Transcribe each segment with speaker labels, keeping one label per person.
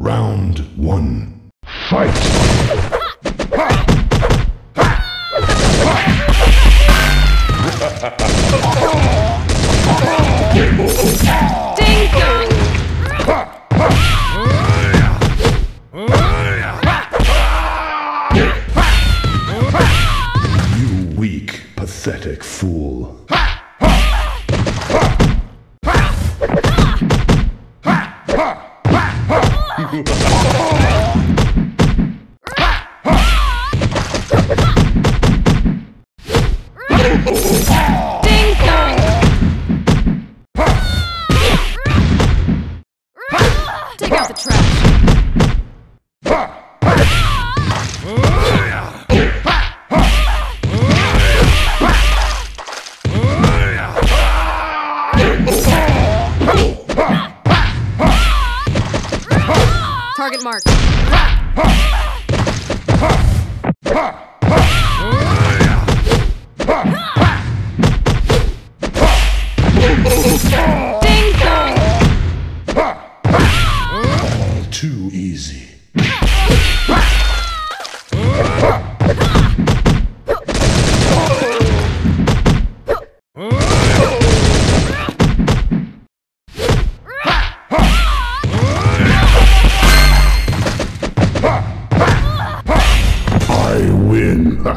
Speaker 1: Round one. Fight! You weak, pathetic fool.
Speaker 2: comigo. Target marked.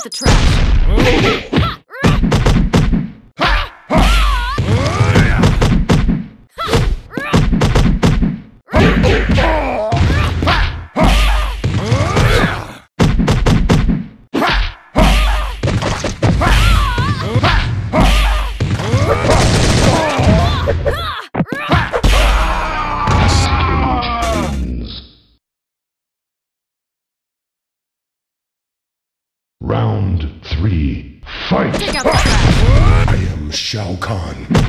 Speaker 2: out the trash. Take out the.
Speaker 1: I am Shao Kahn.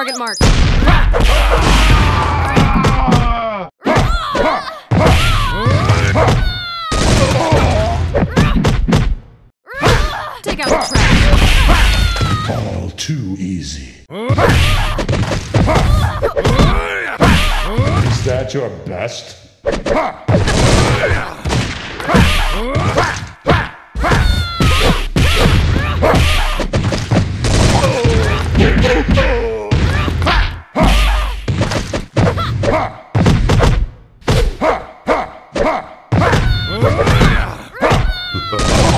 Speaker 2: target mark. Take out the trap.
Speaker 1: All too easy. Is that your best? Ha! But...